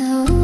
Oh.